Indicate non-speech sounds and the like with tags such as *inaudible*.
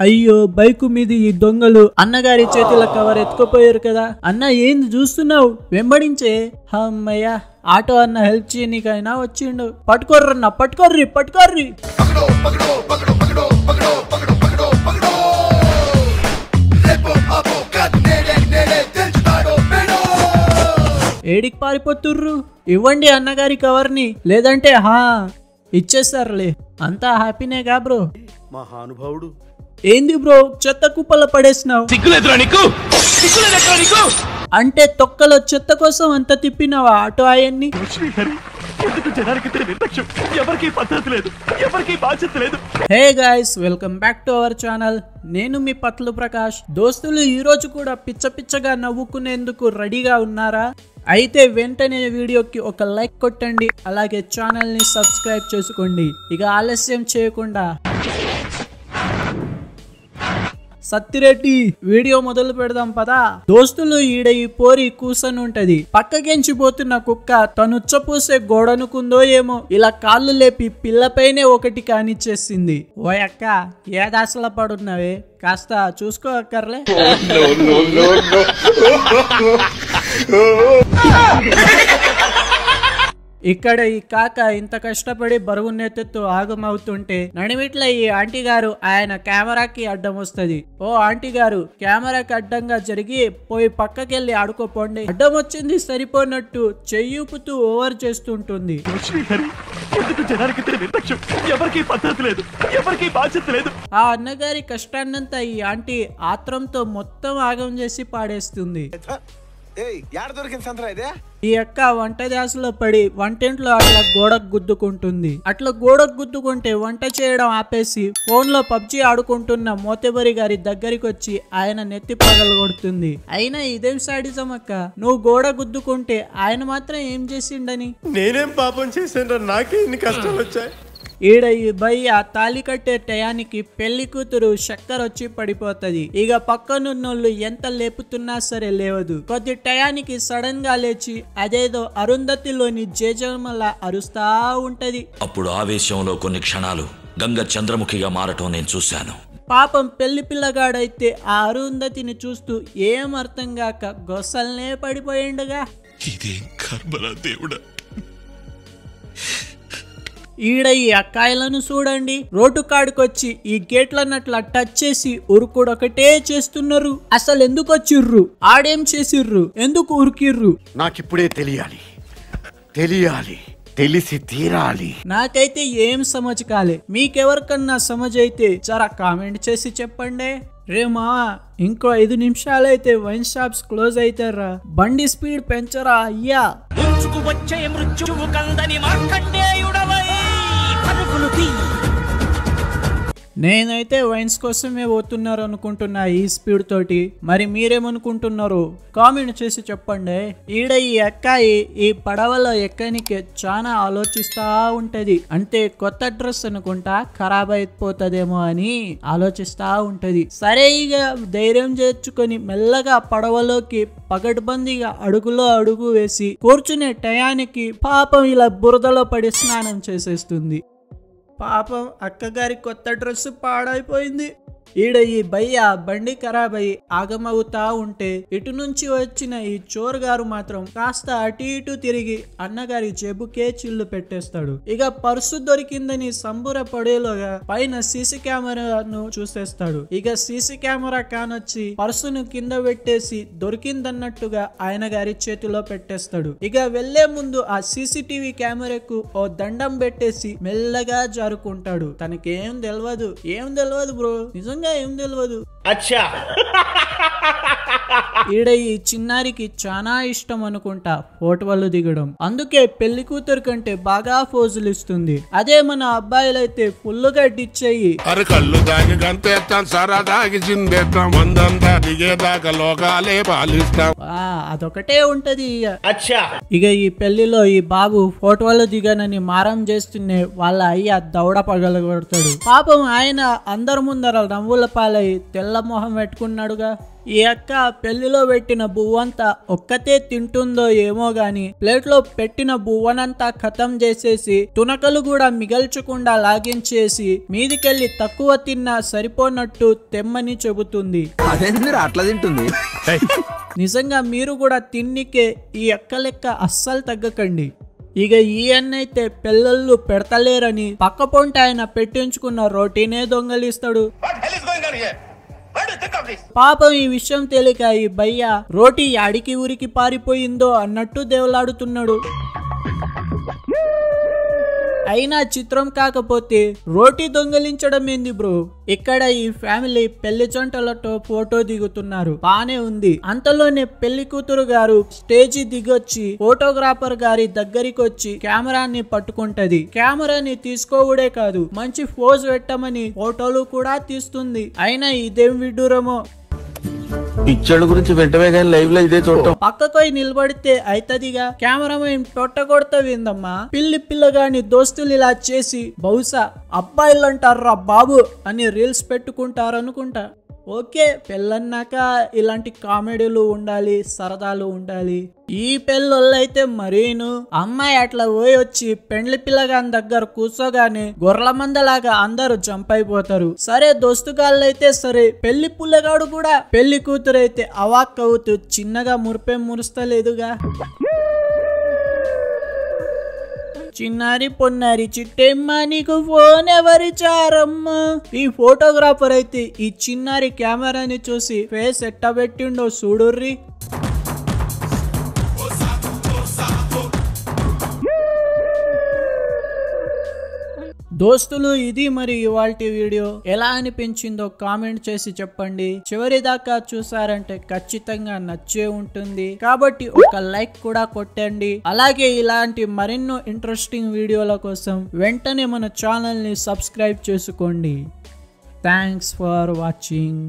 అయ్యో బైకు మీద ఈ దొంగలు అన్నగారి చేతుల కవర్ ఎత్తుకుపోయారు కదా. అన్న ఏంది చూస్తున్నావు? వెంబడించే. అమ్మయ్య ఆటో అన్న హెల్ప్ చేయనీకైనా వచ్చిండు. పట్టుకోర్రన్న పట్టుకోర్రి పట్టుకోర్రి. ఏడికి పారిపోతుర్రు? ఇవ్వండి అన్నగారి కవర్ని. లేదంటే హా ఇచ్చేస్తారులే. అంతా హ్యాపీనేగా బ్రో. మహానుభావుడు ఏంది బ్రో? చెత్త కుప్పల పడేసినావు. సిగ్గులేదురా నీకు? సిగ్గులేదురా నీకు? అంటే తొక్కలో చెత్త కోసం అంత తిప్పినావా ఆటో ఆయన్ని? Hey guys welcome back to our channel. నేను మీ పత్లు ప్రకాష్. దోస్తులు ఈ రోజు కూడా పిచ్చ పిచ్చగా నవ్వుకునేందుకు రెడీగా ఉన్నారా? అయితే వెంటనే వీడియోకి ఒక లైక్ కొట్టండి. అలాగే ఛానల్ని సబ్స్క్రైబ్ చేసుకోండి. ఇక ఆలస్యం చేయకుండా. సత్తిరెడ్డి వీడియో మొదలు పెడదాం పదా. దోస్తులు ఈడ ఈ పోరి కూసని ఉంటది పక్కకెంచిపోతున్న కుక్క తను ఉచ్చపూసే గోడనుకుందో ఏమో ఇలా కాళ్ళు లేపి పిల్లపైనే ఒకటి కానిచ్చేసింది. ఓ అక్క ఏ దాసల పడున్నావే? కాస్త చూసుకో అక్కర్లే. *laughs* ఇక్కడ ఈ కాక ఇంత కష్టపడి బరువు నెత్తుతూ ఆగమవుతుంటే నడిమిట్ల ఈ ఆంటీ గారు ఆయన కెమెరాకి అడ్డం వస్తది. ఓ ఆంటీ గారు కెమెరాకి అడ్డంగా జరిగి పోయి పక్కకెళ్ళి ఆడుకోపోండి. అడ్డం వచ్చింది సరిపోనట్టు చెయ్యూపుతూ ఓవర్ చేస్తుంటుంది. శ్రీహరి ఎందుకు జనానికి తెలియదు నిర్లక్ష్యం? ఎవరికి పద్ధతి లేదు. ఎవరికి బాధ్యత లేదు. ఆ అన్నగారి కష్టాన్నంతా ఈ ఆంటీ ఆత్రంతో మొత్తం ఆగం చేసి పాడేస్తుంది. ఈ అక్క వంట గ్యాస్లో పడి వంటింట్లో అట్లా గోడకు గుద్దుకుంటుంది. అట్లా గోడకు గుద్దుకుంటే వంట చేయడం ఆపేసి ఫోన్లో పబ్జి ఆడుకుంటున్న మోతెబరి గారి దగ్గరికి వచ్చి ఆయన నెత్తి పగలగొడుతుంది అయినా ఇదేం సాడిజం అక్క. నువ్వు గోడ గుద్దుకుంటే ఆయన మాత్రం ఏం చేసిండని? నేనేం పాపం చేశాను నాకే ఇన్ని కష్టాలు వచ్చాయి. ఈడ ఈ భయ్య తాలి కట్టే టయానికి పెళ్ళి కూతురు చక్కర వచ్చి పడిపోతది. ఇక పక్కనున్నోళ్ళు ఎంత లేపుతున్నా సరే లేవదు. కొద్ది టయానికి సడన్గా లేచి అదేదో అరుంధతిలోని జేజమల అరుస్తా ఉంటది. అప్పుడు ఆవేశంలో కొన్ని క్షణాలు గంగ చంద్రముఖిగా మారటం నేను చూశాను. పాపం పెళ్ళి పిల్లగాడైతే ఆ అరుంధతిని చూస్తూ ఏం అర్థం కాక గొసల్నే పడిపోయిండుగా. ఇదేం కర్మరా దేవుడా? ఈడ ఈ అక్కాయలను చూడండి. రోడ్డు కాడుకొచ్చి ఈ గేట్లన్నట్లా టచ్ చేసి ఉరుకుడొకటే చేస్తున్నారు. అసలు ఎందుకు వచ్చిర్రు? ఆడేం చేసిర్రు? ఎందుకు ఉరికిర్రు? నాకిప్పుడే తెలియాలి. తెలియాలి. తెలిసి తీరాలి. నాకైతే ఏం సమజ్ కాలే. మీకెవరికన్నా సమజ్ అయితే జరా కామెంట్ చేసి చెప్పండి. రేమా ఇంకో ఐదు నిమిషాలైతే వైన్ షాప్స్ క్లోజ్ అవుతారా బండి స్పీడ్ పెంచరా అయ్యా. వచ్చే మృత్యువు కందని మార్కండేయుడవై. పరుగులు తీ. నేనైతే వైన్స్ కోసమే పోతున్నారు అనుకుంటున్నా ఈ స్పీడ్ తోటి. మరి మీరేమనుకుంటున్నారు? కామెంట్ చేసి చెప్పండి. ఈడ ఈ అక్కాయి ఈ పడవలో ఎక్కనికే చాలా ఆలోచిస్తా ఉంటది. అంటే కొత్త డ్రెస్ అనుకుంటా ఖరాబ్ అయిపోతుందేమో అని ఆలోచిస్తా ఉంటది. సరే ఇక ధైర్యం చేర్చుకొని మెల్లగా పడవలోకి పగడ్బందీగా అడుగులో అడుగు వేసి కూర్చునే టయానికి పాపం ఇలా బురదలో పడి స్నానం చేసేస్తుంది. పాపం అక్కగారి కొత్త డ్రెస్సు పాడైపోయింది. ఈడ ఈ భయ్య బండి ఖరాబ్ అయి ఆగమవుతా ఉంటే ఇటు నుంచి వచ్చిన ఈ చోర్ గారు మాత్రం కాస్త అటు ఇటు తిరిగి అన్నగారి జేబుకే చిల్లు పెట్టేస్తాడు. ఇక పర్సు దొరికిందని సంబుర పడేలోగా పైన సీసీ కెమెరాను చూసేస్తాడు. ఇక సీసీ కెమెరా కానొచ్చి పర్సును కింద పెట్టేసి దొరికిందన్నట్టుగా ఆయన గారి చేతిలో పెట్టేస్తాడు. ఇక వెళ్ళే ముందు ఆ సీసీటీవీ కెమెరాకు ఓ దండం పెట్టేసి మెల్లగా జారుకుంటాడు. తనకేం తెలియదు ఏం తెలియదు బ్రో. నిజంగా ఏం తెలియదు ఈడ ఈ చిన్నారికి చాలా ఇష్టం అనుకుంటా ఫోటోలు దిగడం. అందుకే పెళ్ళి కూతురు కంటే బాగా ఫోజులు ఇస్తుంది. అదే మన అబ్బాయిలైతే ఫుల్లుగా డిచ్చేయి అరే కళ్ళు దాగి గంతేస్తాం సరా దాగి చిందేస్తాం మందంతా దిగేదాకా లోకాలే పాలిస్తాం. అదొకటే ఉంటది ఇక ఇక ఈ పెళ్ళిలో ఈ బాబు ఫోటోలు దిగానని మారం చేస్తున్నే వాళ్ళ అయ్య దౌడ పగలగొడతాడు. పాపం ఆయన అందరి ముందర నవ్వుల పాలై తెల్ల మొహం పెట్టుకున్నాడుగా. ఈ అక్క పెళ్ళిలో పెట్టిన బువ్వంతా ఒక్కతే తింటుందో ఏమో గాని ప్లేట్లో పెట్టిన బువ్వనంతా ఖతం చేసేసి తునకలు కూడా మిగల్చకుండా లాగించేసి మీదికెళ్ళి తక్కువ తిన్నా సరిపోనట్టు తెమ్మని చెబుతుంది. అట్లా తింటుంది? నిజంగా మీరు కూడా తిన్నికే ఈ అక్క లెక్క అస్సలు తగ్గకండి. ఇక ఈయన్నైతే పిల్లలు పెడతలేరని పక్క పొంట ఆయన పెట్టించుకున్న రోటీనే దొంగలిస్తాడు. పాపం ఈ విషయం తేలిక ఈ భయ్య రోటీ యాడికి ఊరికి పారిపోయిందో అన్నట్టు దేవులాడుతున్నాడు. అయినా చిత్రం కాకపోతే రోటీ దొంగిలించడం ఏంది బ్రో? ఇక్కడ ఈ ఫ్యామిలీ పెళ్ళి జంటలతో ఫోటో దిగుతున్నారు. బానే ఉంది. అంతలోనే పెళ్ళి కూతురు గారు స్టేజి దిగొచ్చి ఫోటోగ్రాఫర్ గారి దగ్గరికి వచ్చి కెమెరాని పట్టుకుంటది. కెమెరాని తీసుకోవడే కాదు మంచి పోజ్ పెట్టమని ఫోటోలు కూడా తీస్తుంది. అయినా ఇదేం విడ్డూరమో? పిక్చర్ గురించి వెంటనే కానీ లైవ్లో ఇదే చూడటం. పక్కకోయి నిలబడితే అయితదిగా. కెమెరామెన్ పొట్టగొడతావిందమ్మా పిల్లి పిల్లగాని దోస్తులు ఇలా చేసి బహుశా అబ్బాయిలు అంటారా బాబు? అని రీల్స్ పెట్టుకుంటారనుకుంటా. ఓకే పెళ్ళన్నాక ఇలాంటి కామెడీలు ఉండాలి సరదాలు ఉండాలి. ఈ పెళ్ళొల్లైతే మరీను. అమ్మాయి అట్లా పోయి వచ్చి పెండ్లి పిల్లగాని దగ్గర కూర్చోగానే గొర్రెల మందలాగా అందరూ జంప్ అయిపోతారు. సరే దోస్తుగాళ్ళైతే సరే పెళ్ళి పుల్లగాడు కూడా పెళ్ళి కూతురైతే అవాక్ అవుతూ చిన్నగా మురిపే మురుస్తలేదుగా. చిన్నారి పొన్నారి చిట్టెమ్మ నీకు ఫోన్ ఎవరిచారమ్మ ఈ ఫోటోగ్రాఫర్ అయితే ఈ చిన్నారి కెమెరాని చూసి ఫేస్ ఎట్టబెట్టిండో చూడుర్రి. దోస్తులు ఇది మరి ఇవాల్టి వీడియో. ఎలా అనిపించిందో కామెంట్ చేసి చెప్పండి. చివరి దాకా చూసారంటే ఖచ్చితంగా నచ్చే ఉంటుంది. కాబట్టి ఒక లైక్ కూడా కొట్టండి. అలాగే ఇలాంటి మరెన్నో ఇంట్రెస్టింగ్ వీడియోల కోసం వెంటనే మన ఛానల్ని సబ్స్క్రైబ్ చేసుకోండి. Thanks for watching.